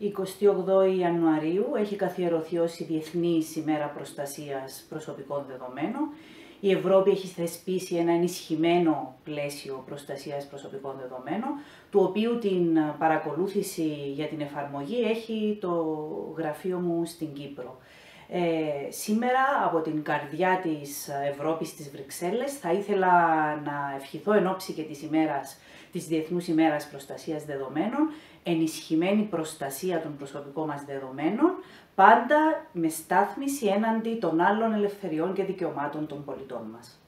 28 Ιανουαρίου έχει καθιερωθεί ως η Διεθνής ημέρα προστασίας προσωπικών δεδομένων. Η Ευρώπη έχει θεσπίσει ένα ενισχυμένο πλαίσιο προστασίας προσωπικών δεδομένων, του οποίου την παρακολούθηση για την εφαρμογή έχει το γραφείο μου στην Κύπρο. Ε, σήμερα από την καρδιά της Ευρώπης της Βρυξέλλες θα ήθελα να ευχηθώ εν ώψη και της, ημέρας, της Διεθνούς ημέρας Προστασίας Δεδομένων ενισχυμένη προστασία των προσωπικών μας δεδομένων, πάντα με στάθμιση έναντι των άλλων ελευθεριών και δικαιωμάτων των πολιτών μας.